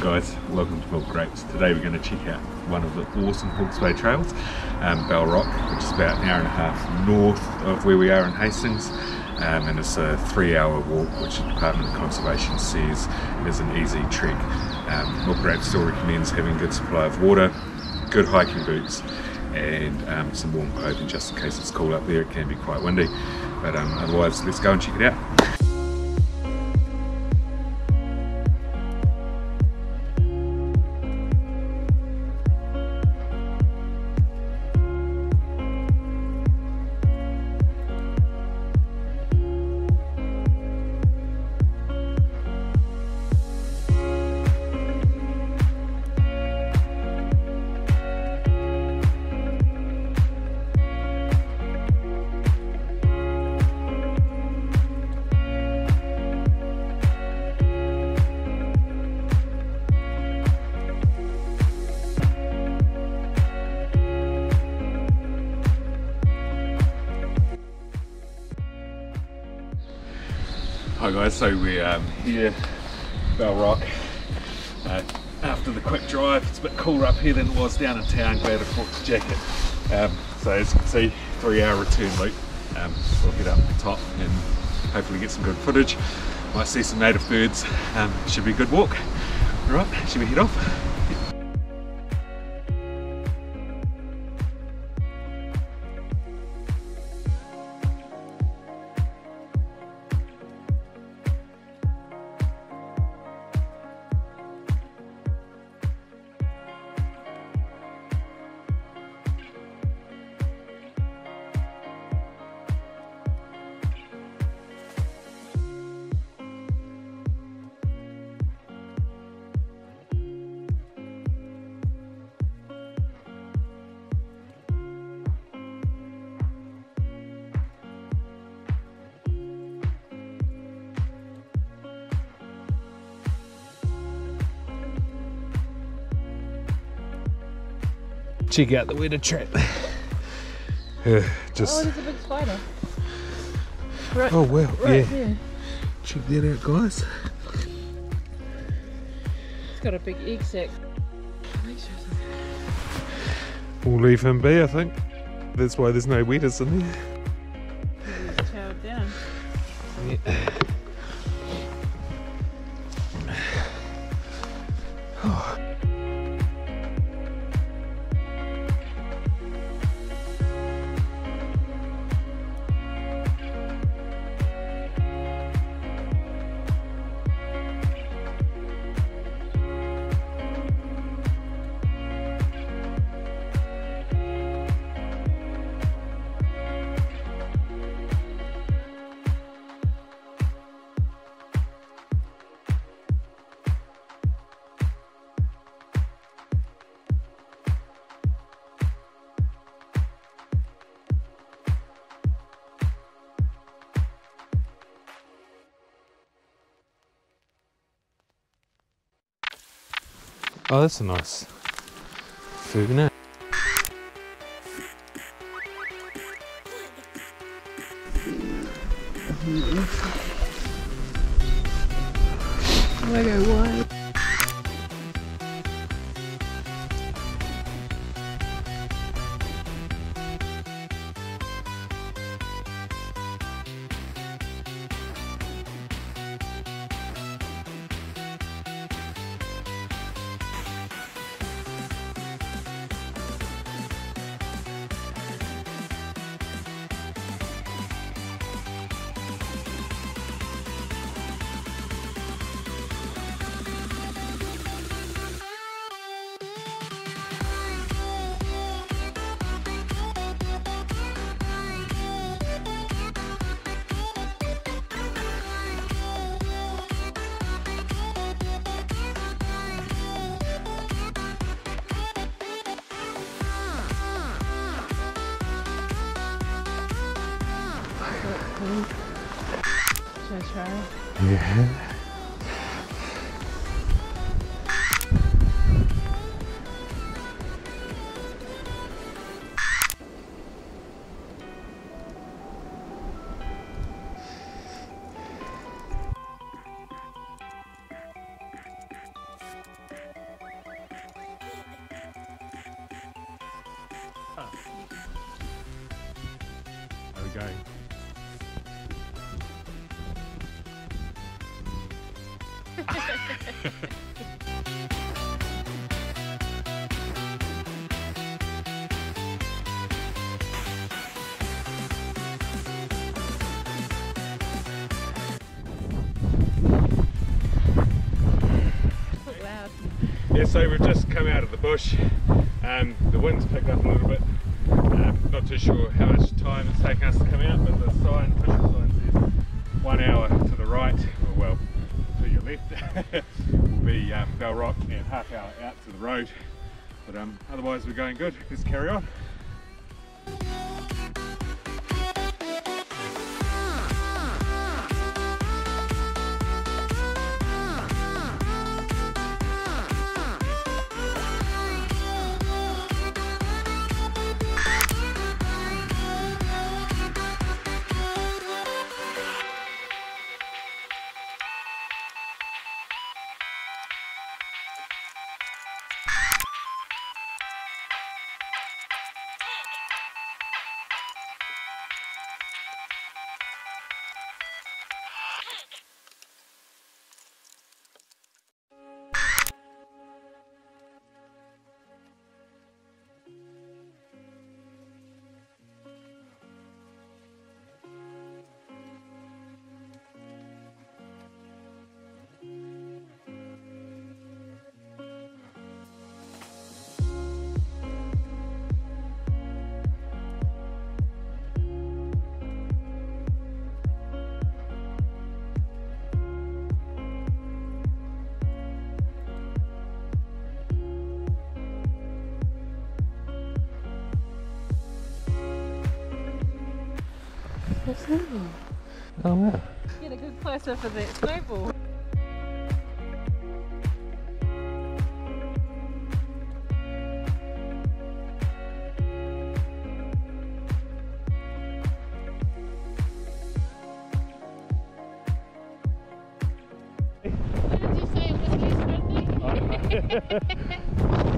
guys, welcome to Milked Grapes. Today we're going to check out one of the awesome Hawke's Bay trails, um, Bell Rock, which is about an hour and a half north of where we are in Hastings. Um, and it's a three hour walk which the Department of Conservation says is an easy trek. Um, Milked Grapes still recommends having good supply of water, good hiking boots and um, some warm clothing just in case it's cold up there, it can be quite windy. But um, otherwise, let's go and check it out. Guys, so we're um, here, Bell Rock. Uh, after the quick drive, it's a bit cooler up here than it was down in town. Glad I brought the jacket. Um, so as you can see, three hour return loop. Um, we'll get up the top and hopefully get some good footage. Might see some native birds. Um, should be a good walk. All right, should we head off? Check out the weta trap. Uh, just. Oh, there's a big spider. Right, oh wow! right yeah. There. Check that out, guys. It's got a big egg sac. We'll leave him be, I think. That's why there's no wetas in there. He's chowed down. Yeah. Oh, that's a nice food, Should I try? Yeah. There we go. Yeah, so we've just come out of the bush. Um, the wind's picked up a little bit. Um, not too sure how much time it's taken us to come out, but the sign, official sign says one hour to the right, left, will be um, Bell Rock and half hour out to the road. But um, otherwise we're going good. Let's carry on. What's that? Oh wow. Get a good close up of that snowball. What did you say it was least windy?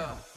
Yeah.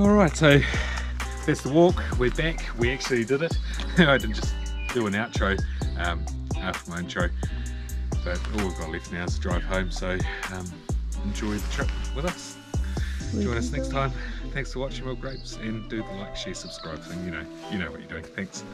All right, so that's the walk. We're back. We actually did it. I didn't just do an outro um, after my intro, but all we've got left now is to drive home. So um, enjoy the trip with us. Join us next time. Thanks for watching Real Grapes and do the like, share, subscribe thing. You know, you know what you're doing. Thanks.